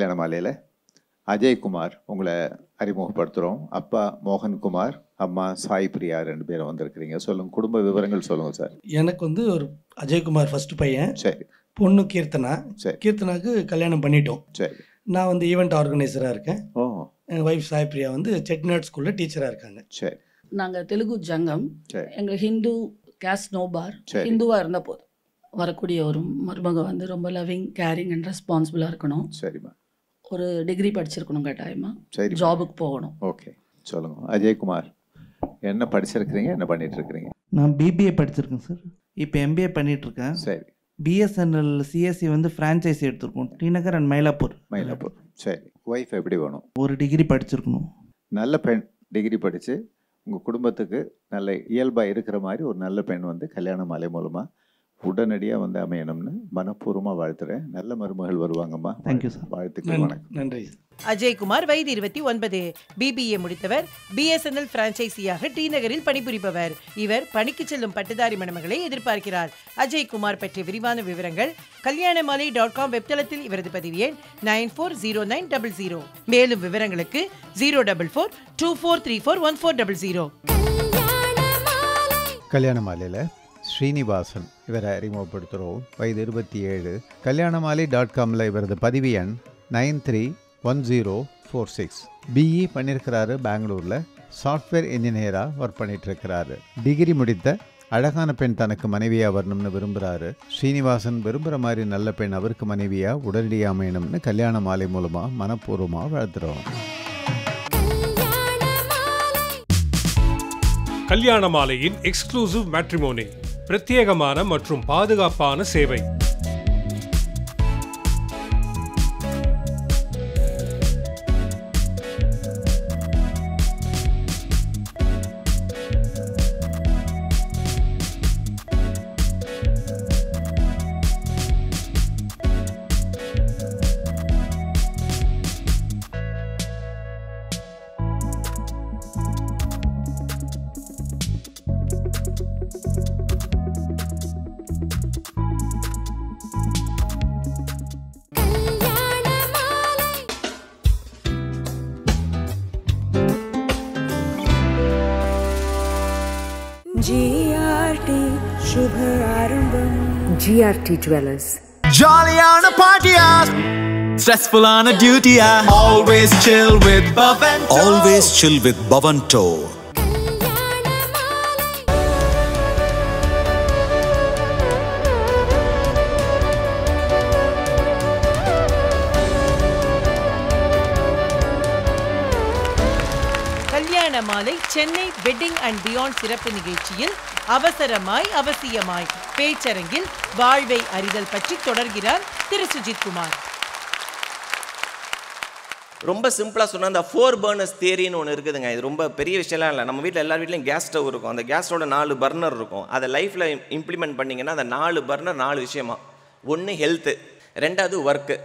கல்யாண மாலையில் அஜய்குமார் உங்களை அறிமுகப்படுத்துகிறோம் அப்பா மோகன்குமார் அம்மா சாய் பிரியா ரெண்டு பேரும் வந்திருக்கிறீங்க. சொல்லுங்கள் குடும்ப விவரங்கள் சொல்லுங்கள் சார். எனக்கு வந்து ஒரு அஜய்குமார் ஃபர்ஸ்ட் பையன். சரி. பொண்ணு கீர்த்தனா. சரி. கீர்த்தனாக்கு கல்யாணம் பண்ணிட்டோம். சரி. நான் வந்து ஈவெண்ட் ஆர்கனைசராக இருக்கேன். ஓ. என் ஒய்ஃப் சாய்பிரியா வந்து செட்நாட் ஸ்கூலில் டீச்சராக இருக்காங்க. சரி. நாங்கள் தெலுங்கு ஜங்கம். சரி. எங்கள் ஹிந்து கேஸ்ட் நோ பார் சரி. ஹிந்துவாக இருந்த போதும். வரக்கூடிய ஒரு மருமக வந்து ரொம்ப லவ்விங் கேரிங் அண்ட் ரெஸ்பான்சிபிளாக இருக்கணும். சரிம்மா. ஒரு டிகிரி படிச்சிருக்கணும் கட்டாயமாக சரி. ஜாபுக்கு போகணும். ஓகே சொல்லுங்க. அஜய்குமார் என்ன படிச்சிருக்கிறீங்க? என்ன பண்ணிட்டு இருக்கிறீங்க நான் பிபிஏ படிச்சிருக்கேன் சார் இப்போ எம்பிஏ பண்ணிகிட்ருக்கேன் சரி. பிஎஸ்என்எல் சிஎஸ்சி வந்து ஃப்ரான்ச்சைஸி எடுத்திருக்கோம். டிநகர் அண்ட் மயிலாப்பூர் மயிலாப்பூர் சரி. ஒய்ஃப் எப்படி வேணும்? ஒரு டிகிரி படிச்சிருக்கணும். நல்ல பெண் டிகிரி படித்து உங்கள் குடும்பத்துக்கு நல்ல இயல்பாக இருக்கிற மாதிரி ஒரு நல்ல பெண் வந்து கல்யாண மாலை மூலமாக உடனடியாக வந்து அமையணும்னு மனப்பூர்வமாக வாழ்த்துறேன். நல்ல மருமகள் வருவாங்கம்மா. Thank you, sir. வாழ்த்துக்கள் நன்றி வணக்கம். நன்றி. அஜய்குமார் வயது இருபத்தி ஒன்பது. பிபிஏ முடித்தவர். பிஎஸ்என்எல் பிரான்ச்சைசியாக டி நகரில் பணிபுரிபவர். இவர் பணிக்கு செல்லும் பட்டதாரி மணமகளை எதிர்பார்க்கிறார். அஜய்குமார் பற்றிய விரிவான விவரங்கள் கல்யாணமாலை டாட் காம் வெப்தளத்தில் இவரது பதிவு எண் nine four zero nine double zero. மேலும் விவரங்களுக்கு zero double four two four three four one four double zero கல்யாண மாலையில் ஸ்ரீனிவாசன் இவரை அறிமுகப்படுத்துகிறோம். வயது இருபத்தி ஏழு. கல்யாணமாலை டாட் காமில் இவரது பதிவு எண் nine three one zero four six. BE பண்ணியிருக்கிறாரு பெங்களூரில். சாஃப்ட்வேர் இன்ஜினியராக ஒர்க் பண்ணிகிட்ருக்கிறாரு டிகிரி முடித்த அழகான பெண் தனக்கு மனைவியாக வரணும்னு விரும்புகிறாரு ஸ்ரீனிவாசன் விரும்புகிற மாதிரி நல்ல பெண் அவருக்கு மனைவியாக உடனடியாக அமையணும்னு கல்யாண மாலை மூலமாக மனப்பூர்வமாக வாழ்த்துறோம். கல்யாண மாலையின் எக்ஸ்க்ளூசிவ் மேட்ரிமோனி பிரத்யேகமான மற்றும் பாதுகாப்பான சேவை. GRT Dwellers Jolly on a party, ah. Stressful on a duty, ah. Always chill with Bavento. Always chill with Bavanto. கல்யாண Malai Chennai wedding and beyond சிறப்பு நிகழ்ச்சியில் அவசரமாய் அவசியமாய் பேச்சரங்கில் வாழ்வை அறிதல் பற்றி தொடர்கிறார் திரு. சுஜித் குமார். ரொம்ப சிம்பிளாக சொன்னால் அந்த ஃபோர் பர்னர்ஸ் தேரின்னு ஒன்று இருக்குதுங்க. இது ரொம்ப பெரிய விஷயம்லாம் இல்லை. நம்ம வீட்டில் எல்லார் வீட்லையும் கேஸ் ஸ்டவ் இருக்கும். அந்த கேஸ் ஸ்டவோட நாலு பர்னர் இருக்கும். அதை லைஃப்பில் இம்ப்ளிமெண்ட் பண்ணிங்கன்னா அந்த நாலு பர்னர் நாலு விஷயமா. ஒன்று ஹெல்த்து ரெண்டாவது ஒர்க்கு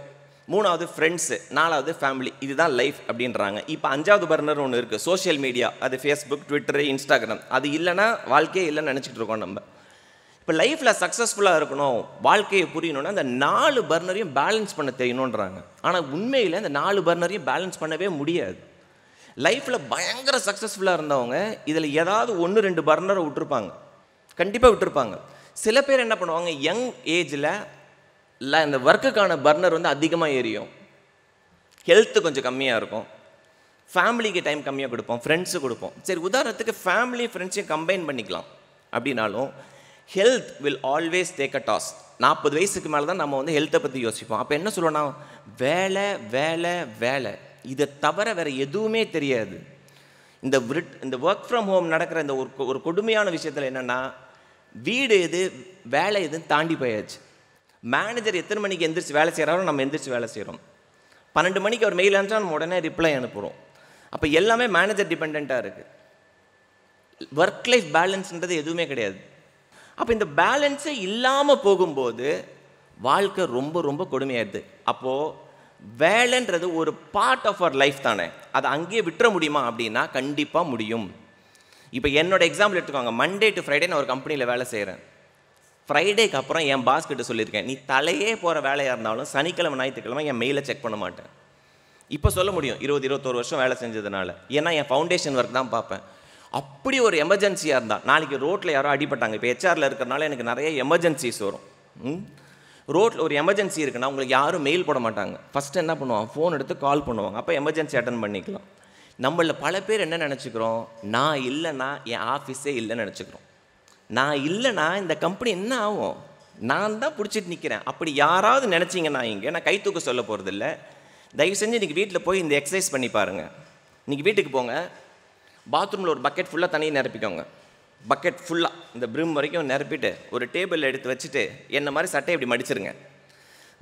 மூணாவது ஃப்ரெண்ட்ஸு நாலாவது ஃபேமிலி இதுதான் லைஃப் அப்படின்றாங்க. இப்போ அஞ்சாவது பர்னர் ஒன்று இருக்குது சோஷியல் மீடியா அது ஃபேஸ்புக் ட்விட்டரு இன்ஸ்டாகிராம் அது இல்லைன்னா வாழ்க்கையே இல்லைன்னு நினச்சிட்டு இருக்கோம் நம்ம. இப்போ லைஃப்பில் சக்ஸஸ்ஃபுல்லாக இருக்கணும் வாழ்க்கையை புரியணும்னா அந்த நாலு பர்னரையும் பேலன்ஸ் பண்ண தெரியணுன்றாங்க ஆனால் உண்மையில் அந்த நாலு பர்னரையும் பேலன்ஸ் பண்ணவே முடியாது. லைஃப்பில் பயங்கர சக்ஸஸ்ஃபுல்லாக இருந்தவங்க இதில் ஏதாவது ஒன்று ரெண்டு பர்னரை விட்டுருப்பாங்க. கண்டிப்பாக விட்டுருப்பாங்க. சில பேர் என்ன பண்ணுவாங்க யங் ஏஜில் இல்லை இந்த ஒர்க்குக்கான பர்னர் வந்து அதிகமாக எரியும் ஹெல்த்து கொஞ்சம் கம்மியாக இருக்கும். ஃபேமிலிக்கு டைம் கம்மியாக கொடுப்போம் ஃப்ரெண்ட்ஸு கொடுப்போம். சரி உதாரணத்துக்கு ஃபேமிலி ஃப்ரெண்ட்ஸையும் கம்பைன் பண்ணிக்கலாம். அப்படின்னாலும் health will always take a toss நாற்பது வயசுக்கு மேலே தான் நம்ம வந்து ஹெல்த்தை பற்றி யோசிப்போம். அப்போ என்ன சொல்லணும் வேலை வேலை வேலை. இதை தவிர வேறு எதுவுமே தெரியாது. இந்த விட் இந்த ஒர்க் ஃப்ரம் ஹோம் நடக்கிற இந்த ஒரு ஒரு கொடுமையான விஷயத்தில் என்னென்னா வீடு எது வேலை எதுன்னு தாண்டி போயாச்சு. மேனேஜர் எத்தனை மணிக்கு எந்திரிச்சு வேலை செய்கிறாரோ நம்ம எந்திரிச்சு வேலை செய்கிறோம் பன்னெண்டு மணிக்கு அவர் மெயில் அனுப்பிச்சா நம்ம உடனே ரிப்ளை அனுப்புகிறோம் அப்போ எல்லாமே மேனேஜர் டிபெண்ட்டாக இருக்குது ஒர்க் லைஃப் பேலன்ஸ்ன்றது எதுவுமே கிடையாது. அப்போ இந்த பேலன்ஸே இல்லாமல் போகும்போது வாழ்க்கை ரொம்ப ரொம்ப கொடுமையாயிருது அப்போது வேலைன்றது ஒரு பார்ட் ஆஃப் அவர் லைஃப் தானே. அதை அங்கேயே விட்டுற முடியுமா அப்படின்னா கண்டிப்பாக முடியும். இப்போ என்னோடய எக்ஸாம்பிள் எடுத்துக்கோங்க. மண்டே டு ஃப்ரைடே நான் ஒரு கம்பெனியில் வேலை செய்கிறேன் ஃப்ரைடேக்கு அப்புறம் என் பாஸ் கிட்ட சொல்லியிருக்கேன் நீ தலையே போகிற வேலையாக இருந்தாலும் சனிக்கிழமை ஞாயிற்றுக்கிழமை என் மெயிலை செக் பண்ண மாட்டேன். இப்போ சொல்ல முடியும் இருபது இருபத்தோரு வருஷம் வேலை செஞ்சதுனால. ஏன்னா என் ஃபவுண்டேஷன் ஒர்க் தான் பார்ப்பேன். அப்படி ஒரு எமர்ஜென்சியாக இருந்தால் நாளைக்கு ரோட்டில் யாரோ அடிபட்டாங்க. இப்போ ஹெச்ஆரில் இருக்கிறனால எனக்கு நிறைய எமர்ஜென்சிஸ் வரும். ம்? ரோட்டில் ஒரு எமர்ஜென்சி இருக்குன்னா உங்களுக்கு யாரும் மெயில் போட மாட்டாங்க. ஃபஸ்ட்டு என்ன பண்ணுவாங்க? ஃபோன் எடுத்து கால் பண்ணுவாங்க. அப்போ எமர்ஜென்சி அட்டன் பண்ணிக்கலாம். நம்மளில் பல பேர் என்ன நினச்சிக்கிறோம்? நான் இல்லைன்னா என் ஆஃபீஸே இல்லைன்னு நினச்சிக்கிறோம். நான் இல்லைன்னா இந்த கம்பெனி என்ன ஆகும்? நான் தான் பிடிச்சிட்டு நிற்கிறேன் அப்படி யாராவது நினச்சிங்கன்னா இங்கே நான் கை தூக்க சொல்ல போகிறதில்ல தயவு செஞ்சு இன்றைக்கி வீட்டில் போய் இந்த எக்ஸசைஸ் பண்ணி பாருங்கள் இன்றைக்கி வீட்டுக்கு போங்க. பாத்ரூமில் ஒரு பக்கெட் ஃபுல்லாக தண்ணியை நிரப்பிக்கோங்க. பக்கெட் ஃபுல்லாக இந்த ப்ரிம் வரைக்கும் நிரப்பிட்டு ஒரு டேபிளில் எடுத்து வச்சுட்டு என்ன மாதிரி சட்டையை இப்படி மடிச்சிருங்க.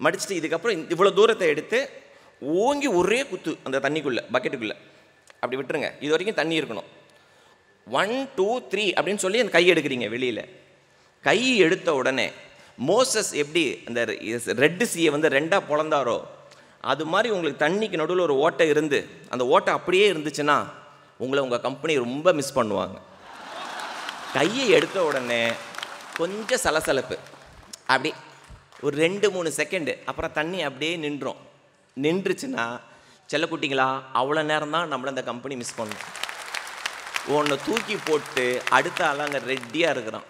மடிச்சுட்டு இதுக்கப்புறம் இவ்வளோ தூரத்தை எடுத்து ஓங்கி ஒரே குத்து அந்த தண்ணிக்குள்ளே பக்கெட்டுக்குள்ளே அப்படி விட்டுருங்க. இது வரைக்கும் தண்ணி இருக்கணும். ஒன் டூ த்ரீ அப்படின்னு சொல்லி அந்த கை எடுக்கிறீங்க வெளியில். கை எடுத்த உடனே மோசஸ் எப்படி அந்த ரெட்டு சீயை வந்து ரெண்டாக பொழந்தாரோ அது மாதிரி உங்களுக்கு தண்ணிக்கு நடுவில் ஒரு ஓட்டை இருந்து அந்த ஓட்டை அப்படியே இருந்துச்சுன்னா உங்களை உங்கள் கம்பெனி ரொம்ப மிஸ் பண்ணுவாங்க. கையை எடுத்த உடனே கொஞ்சம் சலசலப்பு. அப்படி ஒரு ரெண்டு மூணு செகண்டு அப்புறம் தண்ணி அப்படியே நின்றோம். நின்றுச்சுன்னா செல்லக்குட்டிங்களா அவ்வளோ நேரம் தான் நம்மளை அந்த கம்பெனி மிஸ் பண்ணும். உன்னை தூக்கி போட்டு அடுத்த ஆள் அங்கே ரெட்டியாக இருக்கிறான்.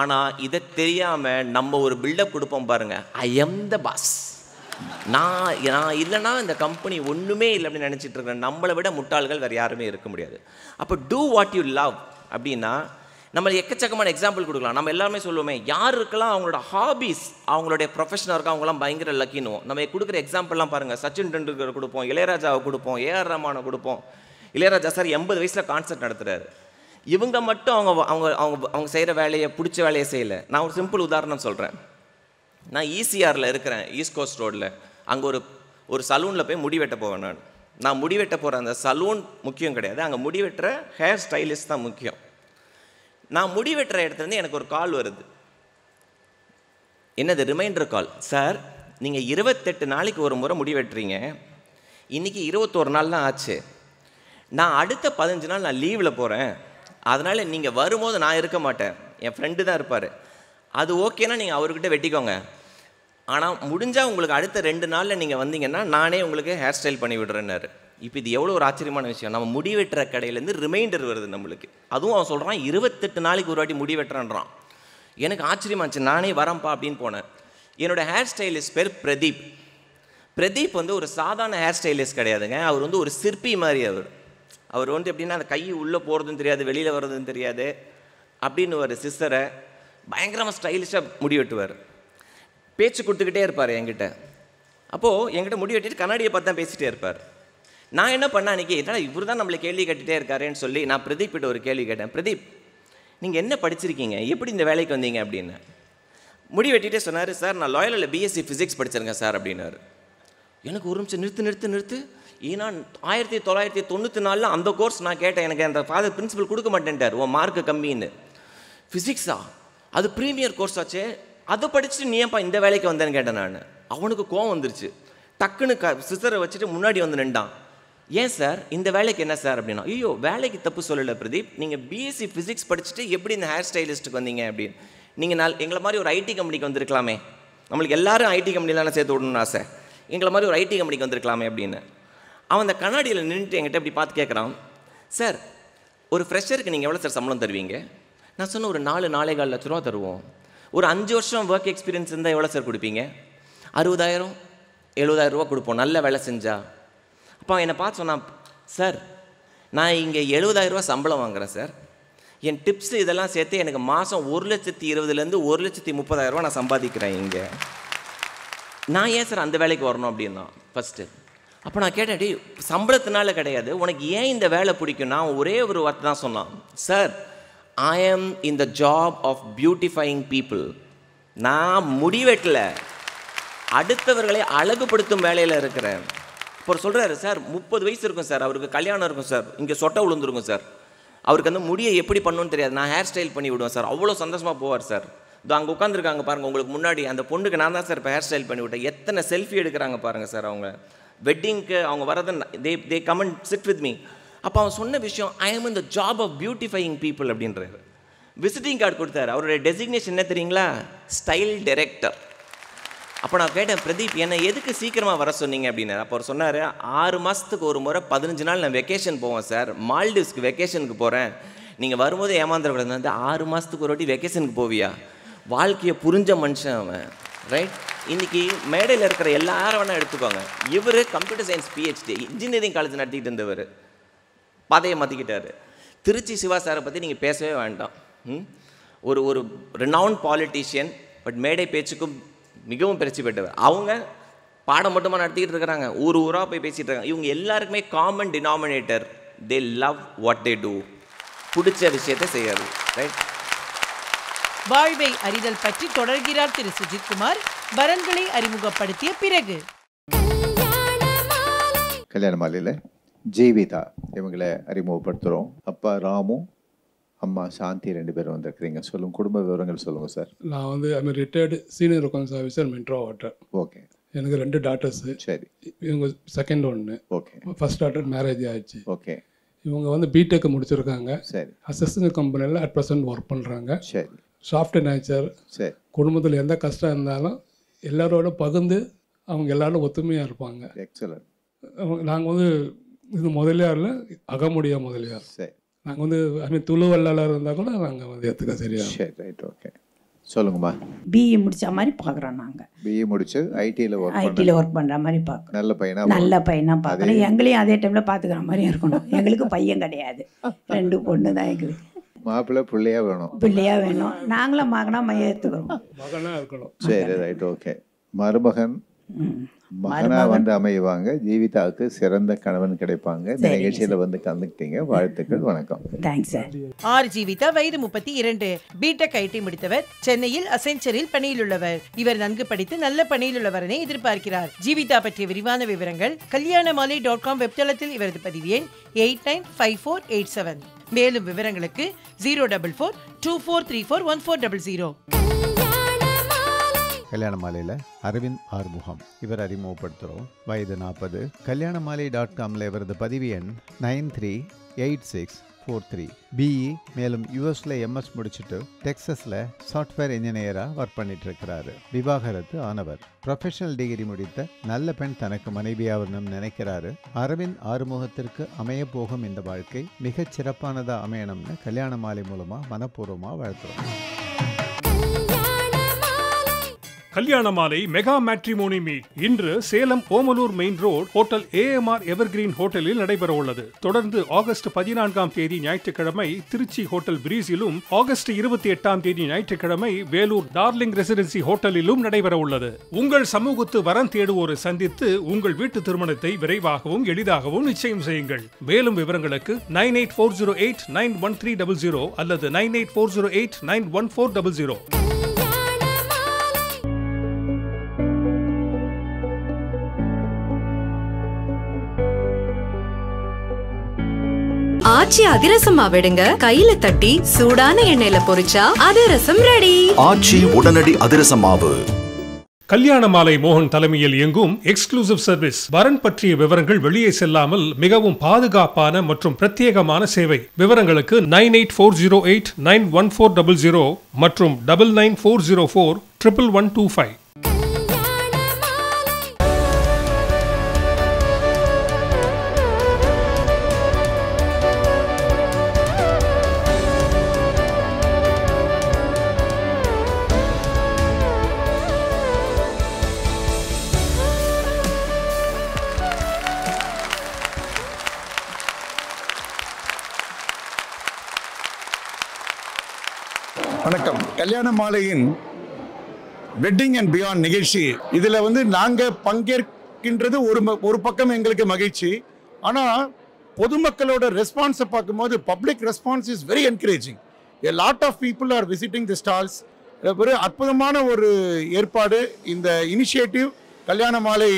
ஆனால் இதை தெரியாமல் நம்ம ஒரு பில்டப் கொடுப்போம் பாருங்கள் ஐ எம் த பாஸ் நான் நான் இல்லைன்னா இந்த கம்பெனி ஒன்றுமே இல்லை அப்படின்னு நினச்சிட்டு இருக்கிறேன் நம்மளை விட முட்டாள்கள் வேறு யாருமே இருக்க முடியாது. அப்போ டூ வாட் யூ லவ் அப்படின்னா நம்ம எக்கச்சக்கமான எக்ஸாம்பிள் கொடுக்கலாம். நம்ம எல்லாருமே சொல்லுவோமே யாருக்கெல்லாம் அவங்களோட ஹாபிஸ் அவங்களுடைய ப்ரொஃபஷனாக இருக்கா அவங்களாம் பயங்கர லக்கினுவோம் நம்ம கொடுக்குற எக்ஸாம்பிள்லாம் பாருங்கள் சச்சின் டெண்டுல்கர் கொடுப்போம் இளையராஜாவை கொடுப்போம் ஏஆர் ரமானை கொடுப்போம். இளையராஜா சார் எண்பது வயசில் கான்சர்ட் நடத்துகிறாரு இவங்க மட்டும் அவங்க அவங்க அவங்க அவங்க செய்கிற வேலையை பிடிச்ச வேலையை செய்யலை. நான் ஒரு சிம்பிள் உதாரணம் சொல்கிறேன் நான் ஈசிஆரில் இருக்கிறேன் ஈஸ்ட் கோஸ்ட் ரோட்டில் அங்கே ஒரு ஒரு சலூனில் போய் முடி வெட்ட போவேன் நான். நான் முடி வெட்ட போகிற அந்த சலூன் முக்கியம் கிடையாது. அங்கே முடி வெட்டுற ஹேர் ஸ்டைலிஸ்ட் தான் முக்கியம். நான் முடி வெட்டுற இடத்துலேருந்து எனக்கு ஒரு கால் வருது. என்னது ரிமைண்டர் கால் சார் நீங்கள் இருபத்தெட்டு நாளைக்கு ஒரு முறை முடி வெட்டுறீங்க. இன்றைக்கி இருபத்தோரு நாள் தான் ஆச்சு. நான் அடுத்த பதினஞ்சு நாள் நான் லீவில் போகிறேன் அதனால் நீங்கள் வரும்போது நான் இருக்க மாட்டேன். என் ஃப்ரெண்டு தான் இருப்பார். அது ஓகேனா நீங்கள் அவர்கிட்ட வெட்டிக்கோங்க. ஆனால் முடிஞ்சால் உங்களுக்கு அடுத்த ரெண்டு நாளில் நீங்கள் வந்தீங்கன்னா நானே உங்களுக்கு ஹேர் ஸ்டைல் பண்ணி விடுறேன்னாரு. இப்போ இது எவ்வளோ ஒரு ஆச்சரியமான விஷயம். நம்ம முடி வெட்டுற கடையிலேருந்து ரிமைண்டர் வருது நம்மளுக்கு. அதுவும் அவன் சொல்கிறான் இருபத்தெட்டு நாளைக்கு ஒரு வாட்டி முடி வெட்டுறான்றான். எனக்கு ஆச்சரியமாச்சு நானே வரேன்ப்பா அப்படின்னு போனேன். என்னோட ஹேர் ஸ்டைலிஸ்ட் பேர் பிரதீப். பிரதீப் வந்து ஒரு சாதாரண ஹேர் ஸ்டைலிஸ்ட் கிடையாதுங்க. அவர் வந்து ஒரு சிற்பி மாதிரி அவர். அவர் வந்து எப்படின்னா அந்த கை உள்ளே போகிறதும் தெரியாது வெளியில் வர்றதும் தெரியாது அப்படின்னு ஒரு சிஸ்டரை பயங்கரமாக ஸ்டைலிஷாக முடி வெட்டுவார். பேச்சு கொடுத்துக்கிட்டே இருப்பார் என்கிட்ட. அப்போது என்கிட்ட முடி வெட்டிட்டு கண்ணாடியை பார்த்து தான் பேசிகிட்டே இருப்பார். நான் என்ன பண்ணேன் அன்றைக்கி என்னடா இவர் தான் நம்மளை கேள்வி கேட்டுகிட்டே இருக்காருன்னு சொல்லி நான் பிரதீப் கிட்ட ஒரு கேள்வி கேட்டேன். பிரதீப் நீங்கள் என்ன படிச்சிருக்கீங்க? எப்படி இந்த வேலைக்கு வந்தீங்க அப்படின்னு. முடி வெட்டிட்டே சொன்னார் சார் நான் லாயலில் பிஎஸ்சி ஃபிசிக்ஸ் படிச்சிருக்கேன் சார் அப்படின்னாரு. எனக்கு ஒரு நிமிஷம் நிறுத்து நிறுத்து நிறுத்து. ஏன்னா ஆயிரத்தி தொள்ளாயிரத்தி தொண்ணூற்றி நாலில் அந்த கோர்ஸ் நான் கேட்டேன். எனக்கு அந்த ஃபாதர் பிரின்சிபல் கொடுக்க மாட்டேன்ட்டார். உன் மார்க்கு கம்மின்னு. ஃபிசிக்ஸா அது ப்ரீமியர் கோர்ஸ் ஆச்சு. அதை படிச்சுட்டு நீ ஏன்ப்பா இந்த வேலைக்கு வந்தேன்னு கேட்டேன் நான். அவனுக்கு கோவம் வந்துருச்சு. டக்குன்னு க சிசரை வச்சுட்டு முன்னாடி வந்து நின்றான். ஏன் சார் இந்த வேலைக்கு என்ன சார் அப்படின்னா ஐயோ வேலைக்கு தப்பு சொல்லலை பிரதீப். நீங்கள் பிஎஸ்சி ஃபிசிக்ஸ் படிச்சுட்டு எப்படி இந்த ஹேர் ஸ்டைலிஸ்ட்டுக்கு வந்தீங்க? அப்படின்னு. நீங்கள் நாள் எங்களை மாதிரி ஒரு ஐடி கம்பெனிக்கு வந்திருக்கலாமே. நம்மளுக்கு எல்லாரும் ஐடி கம்பெனிலாம் சேர்த்து விடணும்னு ஆசை. எங்களை மாதிரி ஒரு ஐடி கம்பெனிக்கு வந்திருக்கலாமே அப்படின்னு. அவன் அந்த கண்ணாடியில் நின்றுட்டு என்கிட்ட இப்படி பார்த்து கேட்குறான் சார் ஒரு ஃப்ரெஷருக்கு நீங்கள் எவ்வளோ சார் சம்பளம் தருவீங்க? நான் சொன்ன ஒரு நாலு நாலே கால் லட்ச ரூபா தருவோம். ஒரு அஞ்சு வருஷம் ஒர்க் எக்ஸ்பீரியன்ஸ் இருந்தால் எவ்வளோ சார் கொடுப்பீங்க? அறுபதாயிரம் எழுபதாயிரம் ரூபா கொடுப்போம் நல்ல வேலை செஞ்சா. அப்போ என்னை பார்த்து சொன்னான் சார் நான் இங்கே எழுபதாயிரம் ரூபா சம்பளம் வாங்குறேன் சார். என் டிப்ஸ் இதெல்லாம் சேர்த்து எனக்கு மாதம் ஒரு லட்சத்தி இருபதுலேருந்து ஒரு லட்சத்தி முப்பதாயிரரூவா நான் சம்பாதிக்கிறேன் இங்கே. நான் ஏன் சார் அந்த வேலைக்கு வரணும் அப்படின்னா ஃபஸ்ட்டு அப்போ நான் கேட்டேன் டேய் சம்பளத்தினால கிடையாது. உனக்கு ஏன் இந்த வேலை பிடிக்கும் நான் ஒரே ஒரு வார்த்தை தான் சொன்னான். Sir I am in the job of beautifying people நான் முடிவெட்டில். அடுத்தவர்களை அழகுபடுத்தும் வேலையில் இருக்கிறேன். இப்போ சொல்கிறாரு சார் முப்பது வயசு இருக்கும் சார் அவருக்கு கல்யாணம் இருக்கும் சார் இங்கே சொட்டை விழுந்துருக்கும் சார் அவருக்கு அந்த முடியை எப்படி பண்ணணும்னு தெரியாது. நான் ஹேர் ஸ்டைல் பண்ணி விடுவேன் சார் அவ்வளோ சந்தோஷமாக போவார் சார் இதோ அங்கே உட்காந்துருக்காங்க பாருங்கள் உங்களுக்கு முன்னாடி அந்த பொண்ணுக்கு நான் தான் சார் இப்போ ஹேர் ஸ்டைல் பண்ணி விட்டேன். எத்தனை செல்ஃபி எடுக்கிறாங்க பாருங்கள் சார் அவங்க. வெட்டிங்க்கு அவங்க வரதை தே தே கமன் சிட் வித் மீ அப்போ அவன் சொன்ன விஷயம் I am the job of beautifying people அப்படின்றாரு. விசிட்டிங் கார்டு கொடுத்தாரு. அவருடைய டெசிக்னேஷன் என்ன தெரியுங்களா? ஸ்டைல் டைரக்டர் அப்போ நான் கேட்டேன் பிரதீப் என்னை எதுக்கு சீக்கிரமாக வர சொன்னீங்க? அப்படின்னு அப்போ அவர் சொன்னார் ஆறு மாதத்துக்கு ஒரு முறை பதினஞ்சு நாள் நான் வெக்கேஷன் போவேன் சார் மால்டிவ்ஸ்க்கு வெக்கேஷனுக்கு போகிறேன் நீங்கள் வரும்போது ஏமாந்துடக்கூடாது வந்து ஆறு மாதத்துக்கு ஒரு வாட்டி வெக்கேஷனுக்கு போவியா? வாழ்க்கையை புரிஞ்ச மனுஷன் அவன். ரைட் இன்னைக்கு மேடையில் இருக்கிற எல்லாரும் வேணால் எடுத்துக்கோங்க. இவர் computer science PhD engineering college நடத்திட்டு இருந்தவர். பாதையை மாற்றிக்கிட்டார் திருச்சி சிவா சாரை பற்றி நீங்கள் பேசவே வேண்டாம். ம்? ஒரு ஒரு ரெனவுன் பாலிட்டிஷியன் பட் மேடை பேச்சுக்கும் மிகவும் பிரச்சி பெற்றவர். அவங்க பாடம் மட்டுமா நடத்திக்கிட்டு இருக்கிறாங்க. ஊர் ஊராக போய் பேசிகிட்டு இருக்காங்க. இவங்க எல்லாருக்குமே common denominator they love what they do பிடிச்ச விஷயத்தை செய்யாது ரைட் வாழ்வை அறிதல் பற்றி தொடர்கிறார் திரு சுஜித்குமார் வரன்களை அறிமுகப்படுத்திய பிறகு. கல்யாண மாலையில் ஜீவிதா இவங்களை அறிமுகப்படுத்துகிறோம் அப்பா ராமு அம்மா சாந்தி ரெண்டு பேரும் வந்திருக்கிறீங்க. சொல்லுங்க குடும்ப விவரங்கள் சொல்லுங்கள் சார். நான் வந்து I'm retired senior accounts officer metro water okay. எனக்கு ரெண்டு டாட்டர்ஸு சரி. இவங்க செகண்ட் ஒன்று ஓகே. ஃபர்ஸ்ட் டாட்டர் மேரேஜ் ஆயிடுச்சு. ஓகே. இவங்க வந்து பிடெக் முடிச்சிருக்காங்க. சரி. அசிஸ்டன்ட் கம்பெனியில் அட் ப்ரெசன்ட் ஒர்க் பண்ணுறாங்க சரி. சாஃப்ட்வேர் நேச்சர் சரி. குடும்பத்தில் எந்த கஷ்டம் இருந்தாலும் எல்லாரோட பகிர்ந்து அவங்க எல்லாரும் ஒத்துமையாக இருப்பாங்க. எக்ஸலன்ட் நாங்கள் வந்து இது முதலியாரில் அகமுடியா முதலியார். சரி. நாங்கள் வந்து ஐ மீன் துளு வல்லாளர் இருந்தால் கூட நாங்கள் வந்து ஏற்றுக்க சரியா சரி ரைட் ஓகே சொல்லுங்கம்மா. பிஇ முடிச்ச மாதிரி பார்க்குறோம் நாங்கள் பிஏ முடிச்சு ஐடியில் ஒர்க் ஐடியில் ஒர்க் பண்ணுற மாதிரி பார்க்குறோம் நல்ல பையனா? நல்ல பையனாக பார்க்கணும் எங்களையும் அதே டைமில் பார்த்துக்கிற மாதிரி இருக்கணும். எங்களுக்கு பையன் கிடையாது. ரெண்டு பொண்ணு தான் எங்களுக்கு. மாப்பிள்ளை பிள்ளையா வேணும். பிள்ளையா வேணும். நாங்களும் மகனா மைய ஏற்றுக்கிறோம் மகனாக இருக்கணும். சரி ரைட் ஓகே மருமகன் மகனா வந்து அமைவாங்க. ஜீவிதாவுக்கு சிறந்த கணவன் கிடைப்பாங்க. இந்த நிகழ்ச்சியில வந்து கலந்துக்கிட்டீங்க. வாழ்த்துக்கள் வணக்கம். தேங்க்ஸ் சார் ஆர் ஜீவிதா வயது முப்பத்தி இரண்டு. பிடெக் ஐடி முடித்தவர். சென்னையில் அசென்ச்சரில் பணியிலுள்ளவர். இவர் நன்கு படித்து நல்ல பணியிலுள்ளவரனை எதிர்பார்க்கிறார். ஜீவிதா பற்றிய விரிவான விவரங்கள் கல்யாணமாலை டாட் காம் வெப்தளத்தில் இவரது பதிவு எண் eight nine five four eight seven. மேலும் விவரங்களுக்கு zero double four two four three four one four double zero. கல்யாண மாலையில் அரவிந்த் ஆறுமுகம். இவர் அறிமுகப்படுத்துகிறோம் வயது நாற்பது கல்யாண மாலை டாட் காமில் இவரது பதிவு எண் nine three eight six four three. BE மேலும் யூஎஸில் எம்எஸ் முடிச்சுட்டு டெக்ஸஸில் சாஃப்ட்வேர் இன்ஜினியராக ஒர்க் பண்ணிட்டு இருக்கிறாரு விவாகரத்து ஆனவர். ப்ரொஃபஷனல் டிகிரி முடித்த நல்ல பெண் தனக்கு மனைவியாகணும்னு நினைக்கிறாரு. அரவிந்த் ஆறுமுகத்திற்கு அமைய போகும் இந்த வாழ்க்கை மிகச் சிறப்பானதாக அமையணும்னு கல்யாண மாலை மூலமாக மனப்பூர்வமாக வாழ்த்துறோம். கல்யாண மாலை மெகா மேட்ரிமோனி மீட். இன்று Salem Omalur main road hotel AMR evergreen ஹோட்டலில் நடைபெற உள்ளது. தொடர்ந்து ஆகஸ்ட் பதினான்காம் தேதி ஞாயிற்றுக்கிழமை திருச்சி ஹோட்டல் பிரீஸிலும் ஆகஸ்ட் இருபத்தி எட்டாம் தேதி ஞாயிற்றுக்கிழமை வேலூர் டார்லிங் ரெசிடென்சி ஹோட்டலிலும் நடைபெற உள்ளது. உங்கள் சமூகத்து வரம் தேடுவோரை சந்தித்து உங்கள் வீட்டு திருமணத்தை விரைவாகவும் எளிதாகவும் நிச்சயம் செய்யுங்கள். மேலும் விவரங்களுக்கு nine eight four zero eight nine one three double zero அல்லது nine eight four zero eight nine one four double zero. Aachi அதிரசமா விடுங்க. கையில தட்டி சூடான எண்ணெயில பொரிச்சா அதிரசம் ரெடி ஆச்சி உடனடி அதிரச மாவு. கல்யாண மாலை மோகன் தலைமையில் இயங்கும் எக்ஸ்க்ளூசிவ் சர்வீஸ் வரன் பற்றிய விவரங்கள் வெளியே செல்லாமல் மிகவும் பாதுகாப்பான மற்றும் பிரத்யேகமான சேவை. விவரங்களுக்கு nine eight four zero eight nine one four double zero மற்றும் double nine four zero four triple one two five. மாலையின் வெட்டிங் அண்ட் பியாண்ட் நிகழ்ச்சி. இதில் வந்து நாங்கள் பங்கேற்கின்றது ஒரு ஒரு பக்கம் எங்களுக்கு மகிழ்ச்சி. ஆனால் பொதுமக்களோட ரெஸ்பான்ஸை பார்க்கும்போது public response is very encouraging a lot of people are visiting the stalls ஒரு அற்புதமான ஒரு ஏற்பாடு. இந்த இனிஷியேட்டிவ் கல்யாண மாலை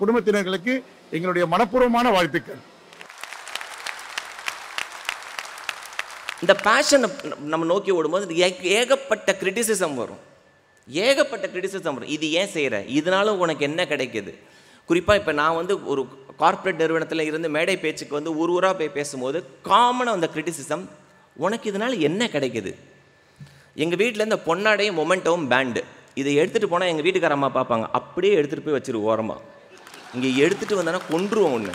குடும்பத்தினர்களுக்கு எங்களுடைய மனப்பூர்வமான வாழ்த்துக்கள். இந்த பேஷனை நம்ம நோக்கி ஓடும்போது ஏகப்பட்ட கிரிட்டிசிசம் வரும். ஏகப்பட்ட கிரிட்டிசிசம் வரும். இது ஏன் செய்கிற இதனால உனக்கு என்ன கிடைக்குது? குறிப்பாக இப்போ நான் வந்து ஒரு கார்ப்பரேட் நிறுவனத்தில் இருந்து மேடை பேச்சுக்கு வந்து ஊர் ஊராக போய் பேசும்போது காமனாக அந்த கிரிட்டிசிசம் உனக்கு இதனால் என்ன கிடைக்குது? எங்கள் வீட்டில் இந்த பொன்னாடையும் மொமெண்டோவும் பேண்டு இதை எடுத்துகிட்டு போனால் எங்கள் வீட்டுக்கார அம்மா பார்ப்பாங்க அப்படியே எடுத்துகிட்டு போய் வச்சிரு ஓரமாக இங்கே எடுத்துகிட்டு வந்தோன்னா கொன்றுவோம் ஒன்று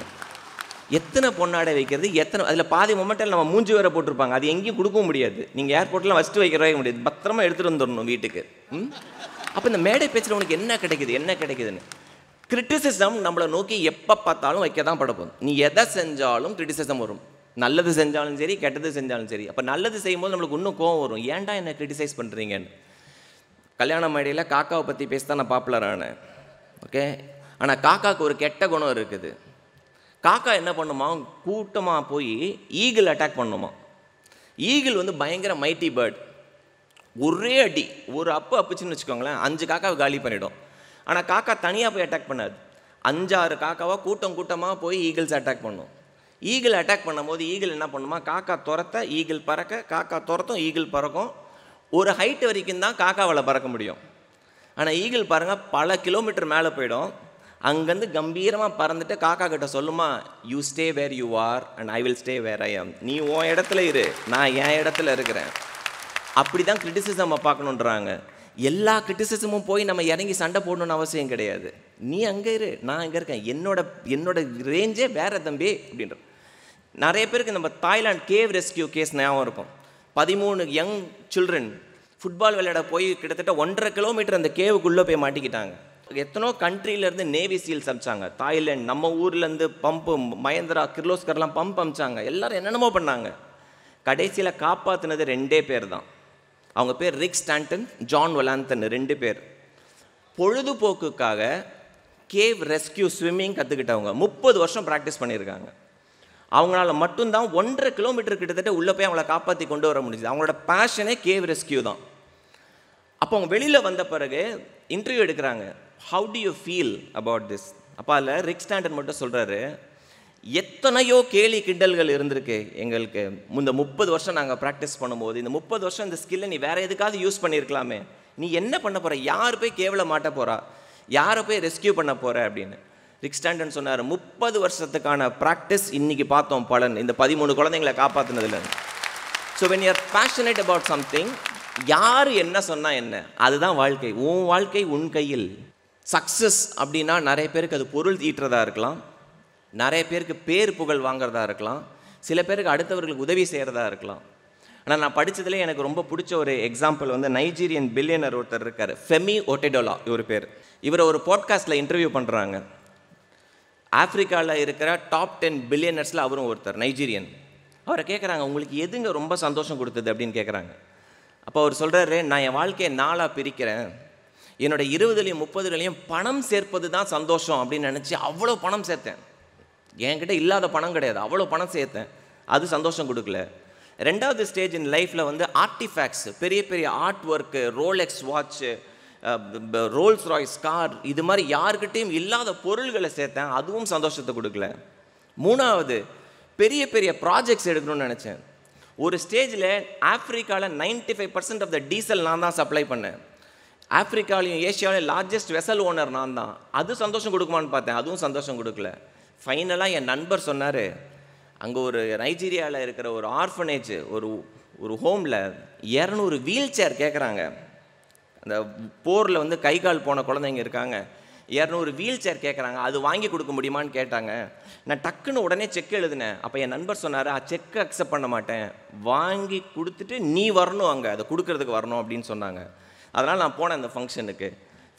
எத்தனை பொன்னாடை வைக்கிறது? எத்தனை அதில் பாதி மொமெண்டில் நம்ம மூஞ்சி வேற போட்டிருப்பாங்க. அது எங்கேயும் கொடுக்கவும் முடியாது. நீங்கள் ஏர்போர்ட்லாம் ஃபஸ்ட்டு வைக்கிறவே முடியாது. பத்திரமா எடுத்துகிட்டு வந்துடணும் வீட்டுக்கு. ம்? அப்போ இந்த மேடை பேச்சில் உனக்கு என்ன கிடைக்குது? என்ன கிடைக்குதுன்னு? கிரிட்டிசிசம் நம்மளை நோக்கி எப்போ பார்த்தாலும் வைக்க தான் படப்போம் நீ எதை செஞ்சாலும் கிரிட்டிசிசம் வரும். நல்லது செஞ்சாலும் சரி கெட்டது செஞ்சாலும் சரி. அப்போ நல்லது செய்யும்போது நம்மளுக்கு இன்னும் கோவம் வரும். ஏன்டா என்ன கிரிட்டிசைஸ் பண்ணுறீங்கன்னு கல்யாண மேடையில் காக்காவை பற்றி பேசி தான் நான் பாப்புலர் ஓகே ஆனால் காக்காவுக்கு ஒரு கெட்ட குணம் இருக்குது. காக்கா என்ன பண்ணுமா? கூட்டமாக போய் ஈகிள் அட்டாக் பண்ணுமா? ஈகிள் வந்து பயங்கர மைட்டி பேர்ட் ஒரே அடி. ஒரு அப்பு அப்புச்சுன்னு வச்சுக்கோங்களேன். அஞ்சு காக்காவை காலி பண்ணிடும். ஆனால் காக்கா தனியாக போய் அட்டாக் பண்ணாது. அஞ்சாறு காக்காவாக கூட்டம் கூட்டமாக போய் ஈகிள்ஸ் அட்டாக் பண்ணும். ஈகிள் அட்டாக் பண்ணும்போது ஈகிள் என்ன பண்ணுமா? காக்கா துரத்த ஈகிள் பறக்க காக்கா துரத்தும் ஈகிள் பறக்கும். ஒரு ஹைட் வரைக்கும் தான் காக்காவால் பறக்க முடியும். ஆனால் ஈகிள் பாருங்கள் பல கிலோமீட்டர் மேலே போயிடும். அங்கேருந்து கம்பீரமாக பறந்துட்டு காக்கா கிட்ட சொல்லுமா you stay where you are and I will stay where I am நீ உன் இடத்துல இரு. நான் என் இடத்துல இருக்கிறேன். அப்படி தான் கிரிட்டிசிசம் பார்க்கணுன்றாங்க. எல்லா கிரிட்டிசிசமும் போய் நம்ம இறங்கி சண்டை போடணும்னு அவசியம் கிடையாது. நீ அங்கே இரு. நான் இங்கே இருக்கேன். என்னோட என்னோட ரேஞ்சே வேற தம்பி. அப்படின்ற நிறைய பேருக்கு நம்ம தாய்லாந்து கேவ் ரெஸ்கியூ கேஸ் ஞாபகம் இருக்கும். பதிமூணு யங் சில்ட்ரன் ஃபுட்பால் விளையாட போய் கிட்டத்தட்ட ஒன்றரை கிலோமீட்டர் அந்த கேவுக்குள்ளே போய் மாட்டிக்கிட்டாங்க. எத்தனோ கண்ட்ரிலேருந்து நேவி சீல்ஸ் அமிச்சாங்க. தாய்லாந்து நம்ம ஊர்லேருந்து பம்பு மகேந்திரா கிர்லோஸ்கர்லாம் பம்ப் அமிச்சாங்க. எல்லோரும் என்னென்னமோ பண்ணாங்க. கடைசியில் காப்பாற்றினது ரெண்டே பேர் தான் அவங்க பேர் ரிக் ஸ்டாண்டன் ஜான் வலாந்தன் ரெண்டு பேர். பொழுதுபோக்குக்காக கேவ் ரெஸ்கியூ ஸ்விம்மிங் கற்றுக்கிட்டவங்க முப்பது வருஷம் ப்ராக்டிஸ் பண்ணியிருக்காங்க. அவங்களால மட்டும்தான் ஒன்றரை கிலோமீட்டர் கிட்டத்தட்ட உள்ளே போய் அவங்கள காப்பாற்றி கொண்டு வர முடிஞ்சுது. அவங்களோட பேஷனே கேவ் ரெஸ்கியூ தான். அப்போ அவங்க வெளியில் வந்த பிறகு இன்டர்வியூ எடுக்கிறாங்க. How do you feel about this அப்போ அதில் ரிக் ஸ்டாண்டர்ட் மட்டும் சொல்கிறாரு எத்தனையோ கேலி கிண்டல்கள் இருந்திருக்கு எங்களுக்கு. இந்த முப்பது வருஷம் நாங்கள் ப்ராக்டிஸ் பண்ணும்போது இந்த முப்பது வருஷம் இந்த ஸ்கில்லை நீ வேறு எதுக்காவது யூஸ் பண்ணியிருக்கலாமே நீ என்ன பண்ண போகிற யார் போய் கேவல மாட்ட போகிறா யாரை போய் ரெஸ்கியூ பண்ண போகிற அப்படின்னு. ரிக் ஸ்டாண்டன் சொன்னார் முப்பது வருஷத்துக்கான ப்ராக்டிஸ் இன்றைக்கி பார்த்தோம் பலன். இந்த பதிமூணு குழந்தைங்களை காப்பாற்றினதுல so when you're passionate about something யார் என்ன சொன்னால் என்ன? அதுதான் வாழ்க்கை. உன் வாழ்க்கை உன் கையில். சக்ஸஸ் அப்படின்னா நிறைய பேருக்கு அது பொருள் ஈட்டுறதா இருக்கலாம். நிறைய பேருக்கு பேர் புகழ் வாங்குறதா இருக்கலாம். சில பேருக்கு அடுத்தவர்களுக்கு உதவி செய்கிறதா இருக்கலாம். ஆனால் நான் படித்ததில் எனக்கு ரொம்ப பிடிச்ச ஒரு எக்ஸாம்பிள் வந்து நைஜீரியன் பில்லியனர் ஒருத்தர் இருக்கார். ஃபெமி ஒட்டெடோலா இவர் பேர். இவரை ஒரு பாட்காஸ்ட்டில் இன்டர்வியூ பண்ணுறாங்க ஆப்ரிக்காவில் இருக்கிற டாப் டென் பில்லியனர்ஸில் அவரும் ஒருத்தர் நைஜீரியன் அவரை கேட்குறாங்க உங்களுக்கு எதுங்க ரொம்ப சந்தோஷம் கொடுத்தது? அப்படின்னு கேட்குறாங்க அப்போ அவர் சொல்கிறாரு நான் என் வாழ்க்கையை நாளாக பிரிக்கிறேன். என்னோட இருபதுலையும் முப்பதுலையும் பணம் சேர்ப்பது தான் சந்தோஷம் அப்படின்னு நினச்சி அவ்வளோ பணம் சேர்த்தேன். என்கிட்ட இல்லாத பணம் கிடையாது. அவ்வளோ பணம் சேர்த்தேன். அது சந்தோஷம் கொடுக்கல. ரெண்டாவது ஸ்டேஜ் இன் லைஃப்பில் வந்து ஆர்டிஃபேக்ட்ஸ் பெரிய பெரிய art work Rolex watch Rolls Royce car இது மாதிரி யாருக்கிட்டேயும் இல்லாத பொருள்களை சேர்த்தேன். அதுவும் சந்தோஷத்தை கொடுக்கல. மூணாவது பெரிய பெரிய ப்ராஜெக்ட்ஸ் எடுக்கணும்னு நினச்சேன். ஒரு ஸ்டேஜில் ஆஃப்ரிக்காவில் ninety five percent of the diesel நான் தான் சப்ளை பண்ணேன். ஆஃப்ரிக்காலையும் ஏஷியாவிலையும் லார்ஜஸ்ட் வெசல் ஓனர் நான் தான் அது சந்தோஷம் கொடுக்குமான்னு பார்த்தேன். அதுவும் சந்தோஷம் கொடுக்கல. ஃபைனலாக என் நண்பர் சொன்னார் அங்கே ஒரு நைஜீரியாவில் இருக்கிற ஒரு ஆர்ஃபனேஜ் ஒரு ஒரு ஹோமில் இரநூறு வீல் சேர் கேட்குறாங்க அந்த போரில் வந்து கை கால் போன குழந்தைங்க இருக்காங்க. இரநூறு வீல் சேர் கேட்குறாங்க அது வாங்கி கொடுக்க முடியுமான்னு கேட்டாங்க. நான் டக்குன்னு உடனே செக் எழுதினேன். அப்போ என் நண்பர் சொன்னார் ஆ செக் அக்செப்ட் பண்ண மாட்டேன். வாங்கி கொடுத்துட்டு நீ வரணும் அங்கே. அதை கொடுக்கறதுக்கு வரணும் அப்படின்னு சொன்னாங்க. அதனால் நான் போனேன் அந்த ஃபங்க்ஷனுக்கு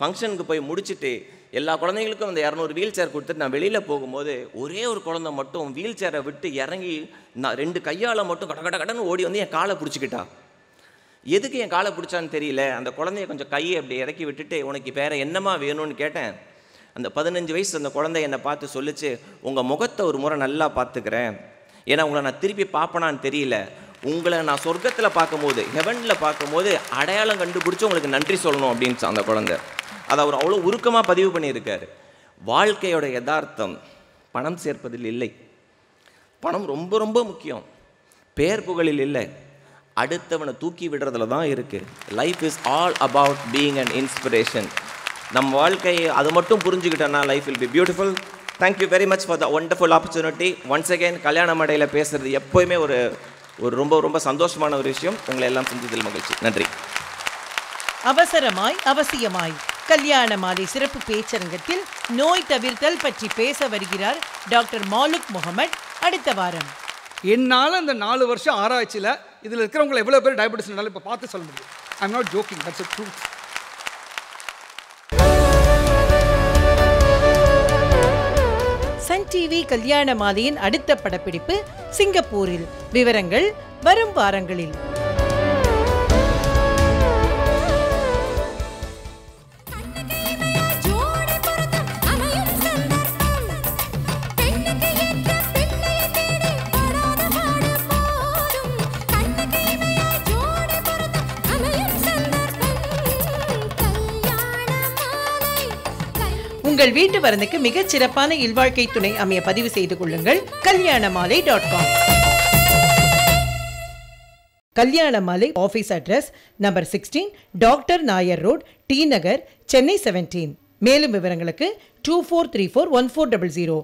ஃபங்க்ஷனுக்கு போய் முடிச்சுட்டு எல்லா குழந்தைங்களுக்கும் அந்த இரநூறு வீல் சேர் கொடுத்துட்டு நான் வெளியில் போகும்போது ஒரே ஒரு குழந்தை மட்டும் வீல் சேரை விட்டு இறங்கி நான் ரெண்டு கையால் மட்டும் கட கட கடன்னு ஓடி வந்து என் காலை பிடிச்சிக்கிட்டா. எதுக்கு என் காலை பிடிச்சான்னு தெரியல. அந்த குழந்தைய கொஞ்சம் கையை அப்படி இறக்கி விட்டுட்டு உனக்கு வேற என்னமா வேணும்னு கேட்டேன். அந்த பதினஞ்சு வயசு அந்த குழந்தை என்னை பார்த்து சொல்லிச்சு உங்கள் முகத்தை ஒரு முறை நல்லா பார்த்துக்கிறேன். ஏன்னா உங்களை நான் திருப்பி பார்ப்பனான்னு தெரியல. உங்களை நான் சொர்க்கத்தில் பார்க்கும்போது ஹெவனில் பார்க்கும்போது அடையாளம் கண்டுபிடிச்சி உங்களுக்கு நன்றி சொல்லணும் அப்படின்னு அந்த குழந்தை. அதை அவர் அவ்வளோ உருக்கமாக பதிவு பண்ணியிருக்காரு. வாழ்க்கையோட யதார்த்தம் பணம் சேர்ப்பதில் இல்லை. பணம் ரொம்ப ரொம்ப முக்கியம். பேர் புகழில் இல்லை. அடுத்தவனை தூக்கி விடுறதுல தான் இருக்குது life is all about being and inspiration நம் வாழ்க்கையை அது மட்டும் புரிஞ்சுக்கிட்டோன்னா life will be beautiful thank you very much for the wonderful opportunity once again கல்யாண மடையில் பேசுகிறது எப்போயுமே ஒரு ஒரு ரொம்ப ரொம்ப சந்தோஷமான ஒரு விஷயம். உங்களை எல்லாம் செஞ்சதில் மகிழ்ச்சி. நன்றி. அவசரமாய் அவசியமாய் கல்யாண மாலை சிறப்பு பேச்சரங்கத்தில் நோய் தவிர்த்தல் பற்றி பேச வருகிறார் டாக்டர் மாலுக் முகமது அடுத்த வாரம். என்னால் அந்த நாலு வருஷம் ஆராய்ச்சியில் இதில் இருக்கிறவங்களை எவ்வளோ பேர் டயபெட்டிஸ்னால இப்போ பார்த்து சொல்ல முடியும். I am not joking that's a truth TV கல்யாண மாலையின் அடுத்த படப்பிடிப்பு சிங்கப்பூரில். விவரங்கள் வரும் வாரங்களில். உங்கள் வீட்டு வரனுக்கு மிகச் சிறப்பான இல்வாழ்க்கை துணை அமைய பதிவு செய்து கொள்ளுங்கள். Kalyanamalai dot com Kalyanamalai office address number sixteen doctor Nair road T Nagar Chennai seventeen மேலும் விவரங்களுக்கு two four three four one four double zero